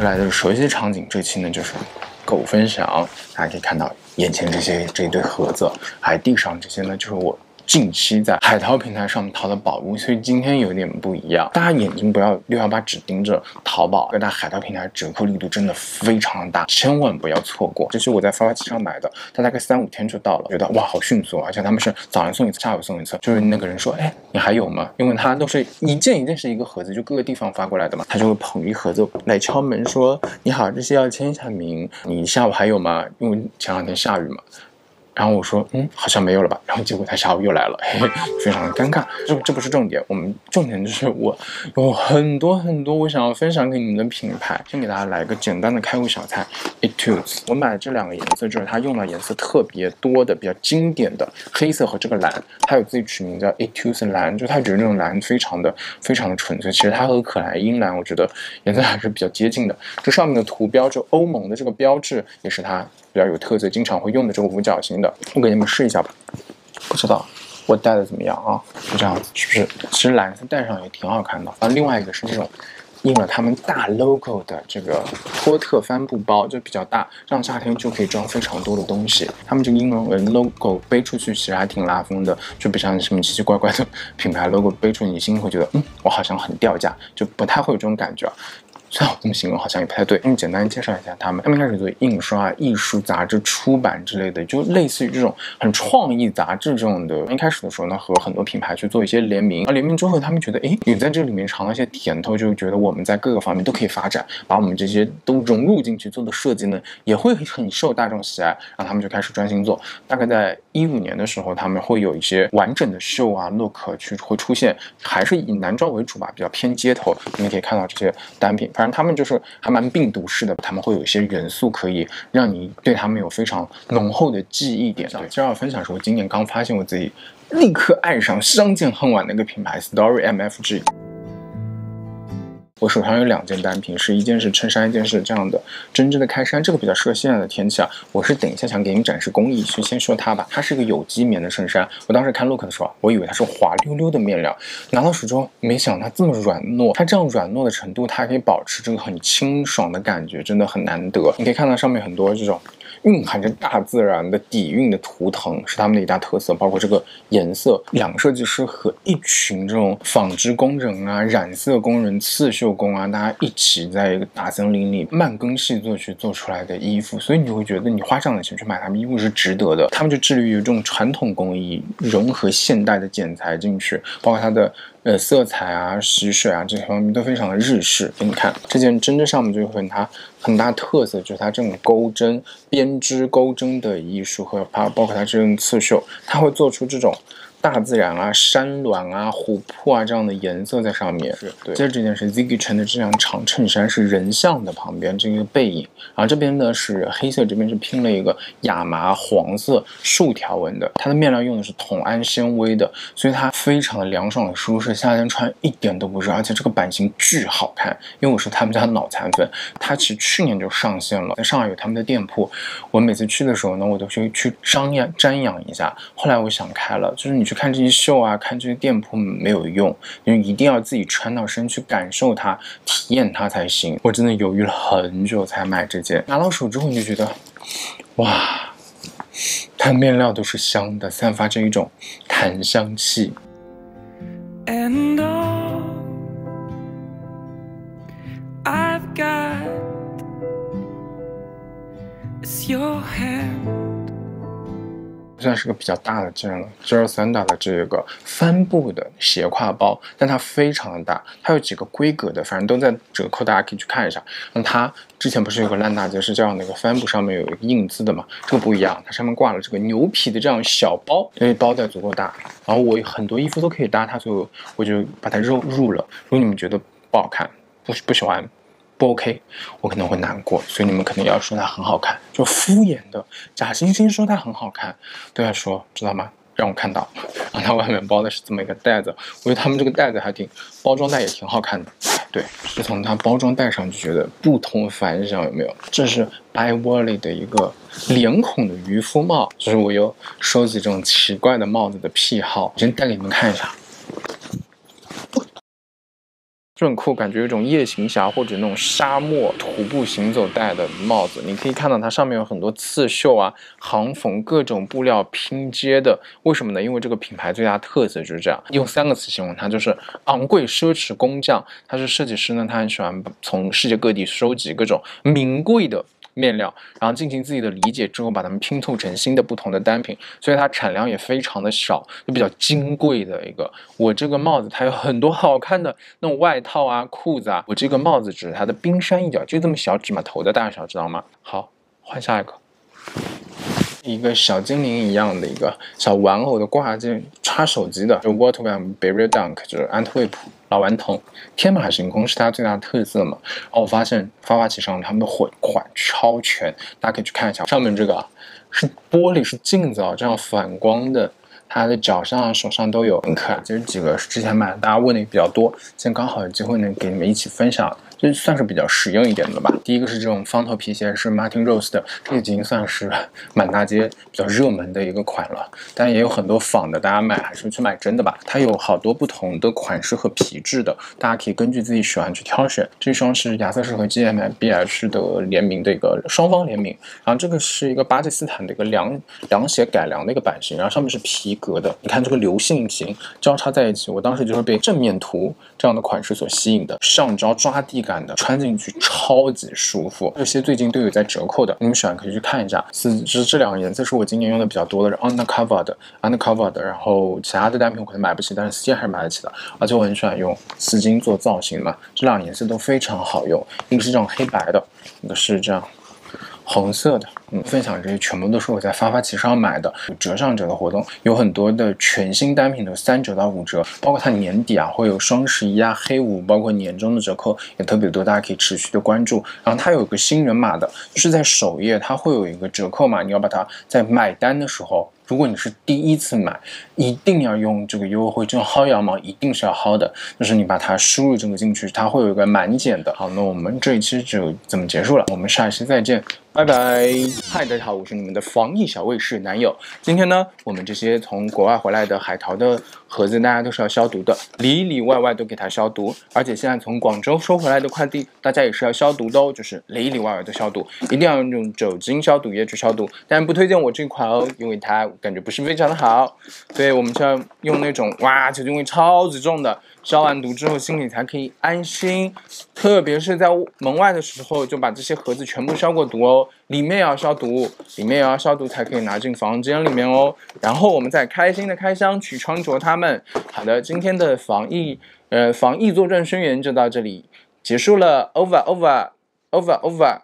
接下来的熟悉场景，这期呢就是购物分享，大家可以看到眼前这些这一堆盒子，还有地上这些呢就是我。近期在海淘平台上淘的宝物，所以今天有点不一样。大家眼睛不要六幺八只盯着淘宝，各大海淘平台折扣力度真的非常大，千万不要错过。这是我在发发奇上买的，它大概三五天就到了，觉得哇好迅速，而且他们是早上送一次，下午送一次。就是那个人说，哎，你还有吗？因为他都是一件一件是一个盒子，就各个地方发过来的嘛，他就会捧一盒子来敲门说，你好，这些要签一下名，你下午还有吗？因为前两天下雨嘛。然后我说，嗯，好像没有了吧。然后结果他下午又来了，嘿嘿，非常的尴尬。这这不是重点，我们重点就是我有很多很多我想要分享给你们的品牌。先给大家来个简单的开胃小菜，Etudes。我买的这两个颜色就是它用了颜色特别多的、比较经典的黑色和这个蓝。它有自己取名叫 Etudes 蓝，就他觉得这种蓝非常的非常的纯粹。其实它和可莱茵蓝，我觉得颜色还是比较接近的。这上面的图标，就欧盟的这个标志，也是它。比较有特色，经常会用的这个五角星的，我给你们试一下吧。不知道我戴的怎么样啊？就这样子，是不是？其实蓝色戴上也挺好看的。啊，另外一个是这种印了他们大 logo 的这个托特帆布包，就比较大，这样夏天就可以装非常多的东西。他们这个英文 logo 背出去其实还挺拉风的，就不像什么奇奇怪怪的 品牌 logo 背出，你心里会觉得，嗯，我好像很掉价，就不太会有这种感觉。虽然我这么形容好像也不太对，我们简单介绍一下他们。他们开始做印刷、艺术杂志出版之类的，就类似于这种很创意杂志这种的。一开始的时候呢，和很多品牌去做一些联名，而联名之后，他们觉得，哎，你在这里面尝了一些甜头，就觉得我们在各个方面都可以发展，把我们这些都融入进去做的设计呢，也会很受大众喜爱。然后他们就开始专心做。大概在一五年的时候，他们会有一些完整的秀啊，look 去会出现，还是以男装为主吧，比较偏街头。你们可以看到这些单品。反正他们就是还蛮病毒式的，他们会有一些元素可以让你对他们有非常浓厚的记忆点。对，今儿要分享是我今年刚发现我自己立刻爱上、相见恨晚的一个品牌 Story MFG。我手上有两件单品，是一件是衬衫，一件是这样的针织的开衫。这个比较适合现在的天气啊。我是等一下想给你们展示工艺，就先说它吧。它是一个有机棉的衬衫。我当时看 look 的时候，我以为它是滑溜溜的面料，拿到手中没想到它这么软糯。它这样软糯的程度，它还可以保持这个很清爽的感觉，真的很难得。你可以看到上面很多这种。蕴含着大自然的底蕴的图腾是他们的一大特色，包括这个颜色。两个设计师和一群这种纺织工人啊、染色工人、刺绣工啊，大家一起在一个大森林里慢耕细作去做出来的衣服，所以你就会觉得你花这样的钱去买他们衣服是值得的。他们就致力于这种传统工艺融合现代的剪裁进去，包括它的。呃，色彩啊、洗水啊这些方面都非常的日式。给你看这件针织上面就会它很大特色，就是它这种钩针编织、钩针的艺术和它包括它这种刺绣，它会做出这种。大自然啊，山峦啊，湖泊啊，这样的颜色在上面。是对。接着这件是 Ziggy 穿的这样长衬衫，是人像的旁边这个背影。然后这边呢是黑色，这边是拼了一个亚麻黄色竖条纹的。它的面料用的是同安纤维的，所以它非常的凉爽舒适，夏天穿一点都不热。而且这个版型巨好看，因为我是他们家的脑残粉。它其实去年就上线了，在上海有他们的店铺。我每次去的时候呢，我都去去张扬瞻仰一下。后来我想开了，就是你。去看这些秀啊，看这些店铺没有用，因为一定要自己穿到身去感受它、体验它才行。我真的犹豫了很久才买这件，拿到手之后你就觉得，哇，它面料都是香的，散发着一种檀香气。算是个比较大的件了，G 二三大的这个帆布的斜挎包，但它非常的大，它有几个规格的，反正都在折扣，大家可以去看一下。那它之前不是有个烂大街是这样的一个帆布上面有一个印字的嘛？这个不一样，它上面挂了这个牛皮的这样小包，因为包带足够大，然后我很多衣服都可以搭它，所以我就把它入入了。如果你们觉得不好看，不不喜欢。不 OK，我可能会难过，所以你们肯定要说它很好看，就敷衍的假惺惺说它很好看，都要说知道吗？让我看到，然后它外面包的是这么一个袋子，我觉得他们这个袋子还挺，包装袋也挺好看的。对，是从它包装袋上就觉得不同凡响，有没有？这是 By Wally 的一个连孔的渔夫帽，就是我有收集这种奇怪的帽子的癖好，先戴给你们看一下。就很酷，感觉有种夜行侠或者那种沙漠徒步行走戴的帽子。你可以看到它上面有很多刺绣啊、行缝、各种布料拼接的。为什么呢？因为这个品牌最大特色就是这样，用三个词形容它，就是昂贵、奢侈、工匠。它是设计师呢，他很喜欢从世界各地收集各种名贵的。面料，然后进行自己的理解之后，把它们拼凑成新的不同的单品，所以它产量也非常的少，就比较金贵的一个。我这个帽子它有很多好看的那种外套啊、裤子啊。我这个帽子只是它的冰山一角，就这么小，指码头的大小，知道吗？好，换下一个，一个小精灵一样的一个小玩偶的挂件，插手机的，就 Waterman Berry Dunk，就是安特卫普。老顽童，天马行空是它最大的特色嘛？哦，我发现发发奇上他们的货款超全，大家可以去看一下。上面这个是玻璃，是镜子啊，这样反光的，它的脚上、手上都有，很可爱。其实几个是之前买的，大家问的也比较多，现在刚好有机会能，给你们一起分享。这算是比较实用一点的吧。第一个是这种方头皮鞋，是 Martin Rose 的，这已经算是满大街比较热门的一个款了。但也有很多仿的，大家买还是去买真的吧。它有好多不同的款式和皮质的，大家可以根据自己喜欢去挑选。这双是亚瑟士和 GMBH 的联名的一个双方联名。然后这个是一个巴基斯坦的一个凉凉鞋改良的一个版型，然后上面是皮革的。你看这个流线型交叉在一起，我当时就是被正面图这样的款式所吸引的，上招抓地感。感的穿进去超级舒服，这些最近都有在折扣的，你们喜欢可以去看一下。四只这两个颜色是我今年用的比较多的，是 Undercover 的 Undercover 的，然后其他的单品我可能买不起，但是丝巾还是买得起的。而且我很喜欢用丝巾做造型嘛，这两个颜色都非常好用，一个是这种黑白的，一个是这样。红色的，嗯，分享这些全部都是我在发发奇上买的，折上折的活动，有很多的全新单品的三折到五折，包括它年底啊会有双十一啊、黑五，包括年终的折扣也特别多，大家可以持续的关注。然后它有个新人码的，就是在首页它会有一个折扣码，你要把它在买单的时候。如果你是第一次买，一定要用这个优惠，券薅羊毛一定是要薅的，就是你把它输入这个进去，它会有一个满减的。好，那我们这一期就这么结束了，我们下一期再见，拜拜。嗨，大家好，我是你们的防疫小卫士男友。今天呢，我们这些从国外回来的海淘的盒子，大家都是要消毒的，里里外外都给它消毒。而且现在从广州收回来的快递，大家也是要消毒的哦，就是里里外外都消毒，一定要用这种酒精消毒液去消毒。但不推荐我这款哦，因为它。感觉不是非常的好，所以我们就要用那种哇酒精味超级重的，消完毒之后心里才可以安心。特别是在门外的时候，就把这些盒子全部消过毒哦，里面也要消毒，里面也要消毒才可以拿进房间里面哦。然后我们再开心的开箱去穿着它们。好的，今天的防疫呃防疫作战宣言就到这里结束了，over over over over。